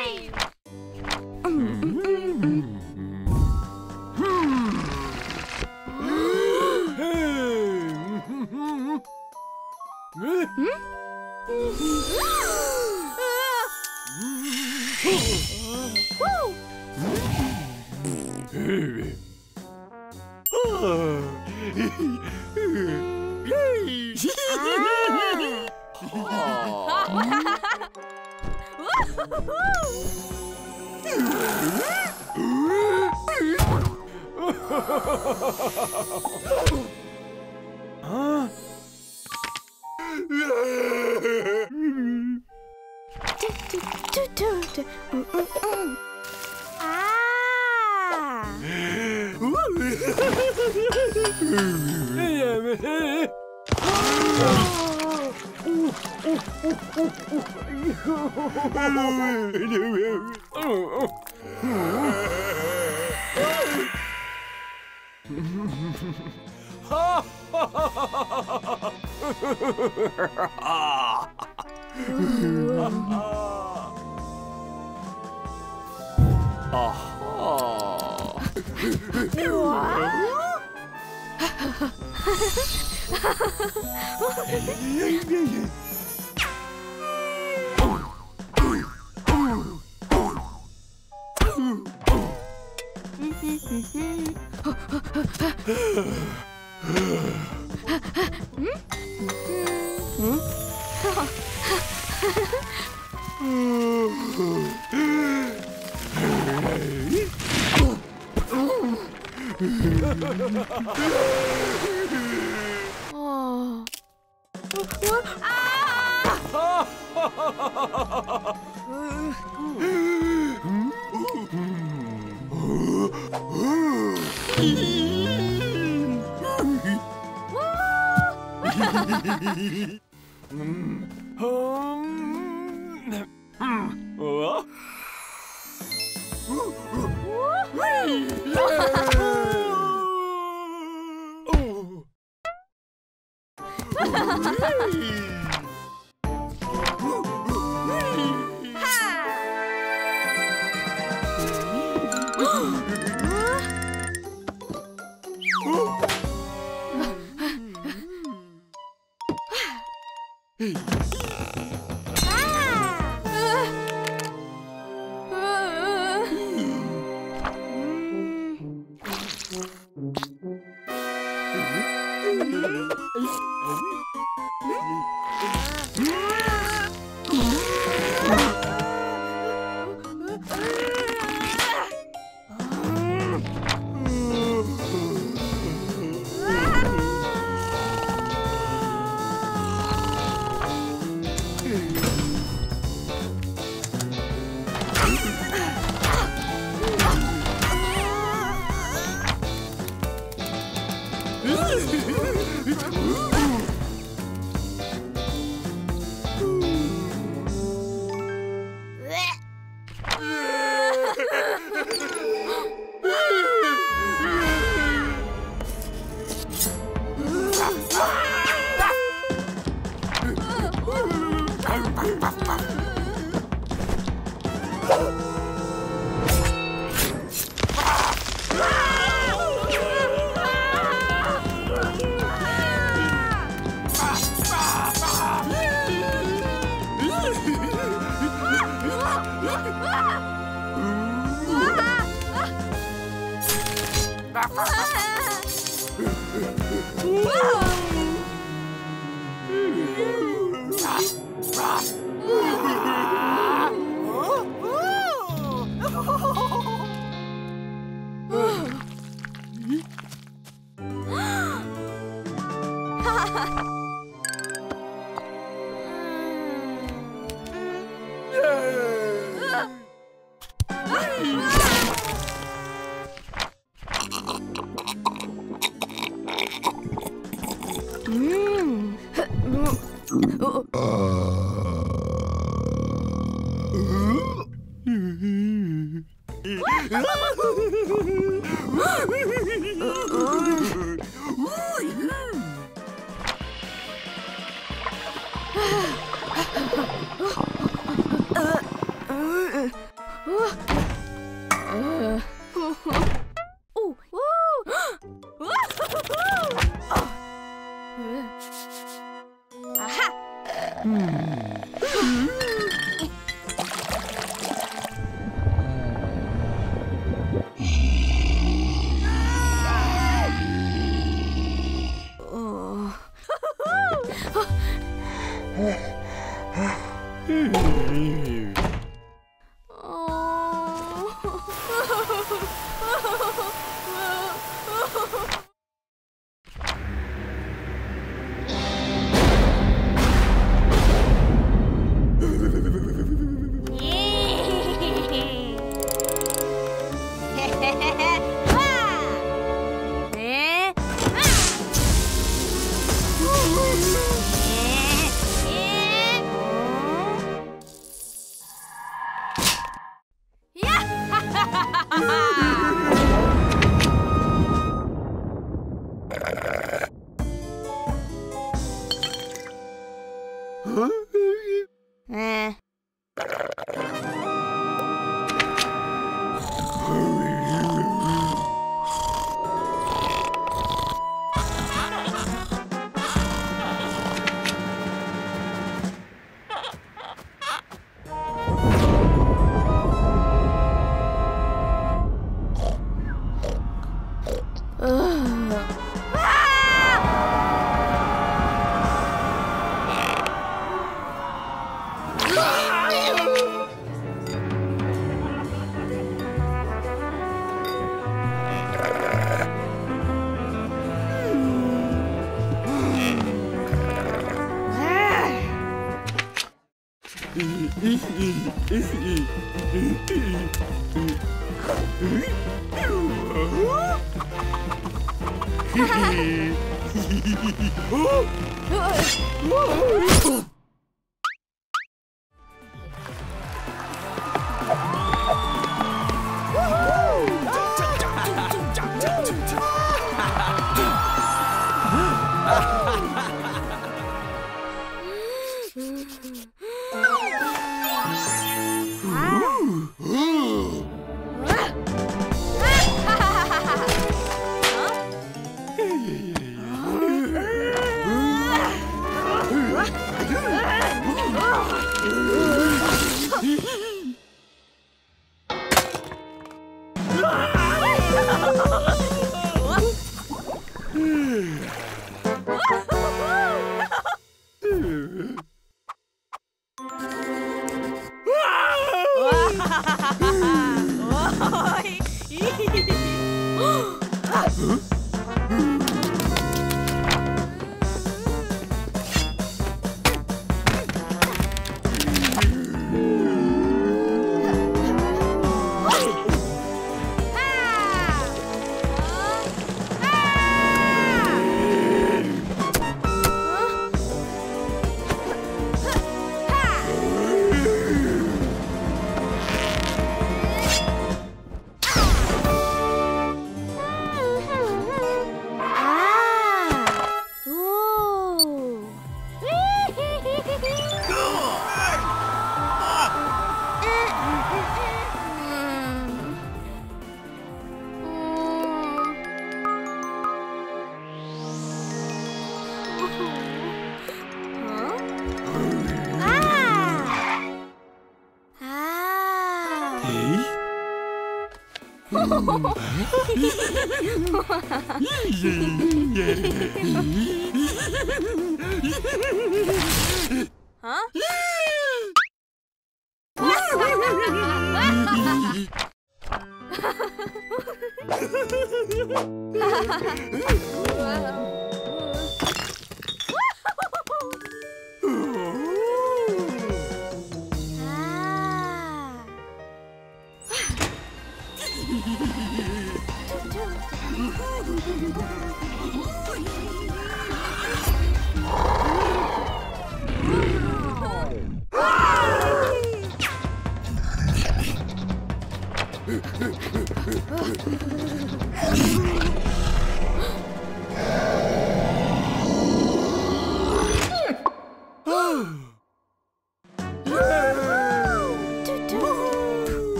Yay! Yay! ah! 아하. Ha ha ha ha! before? Ah! mm. um. Mm. Uh. Hmm. Mm. Uh. Hmm. Hehehehe Huh! huh? wow. Oh,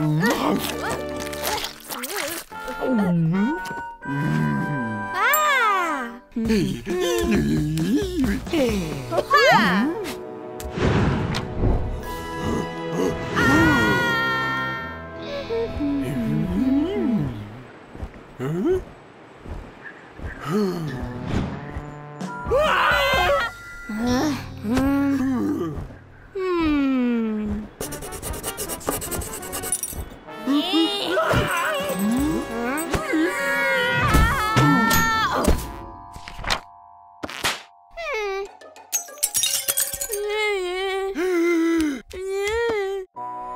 Ah!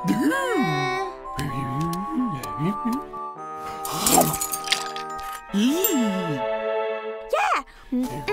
Mm. Mm. Yeah. Mm.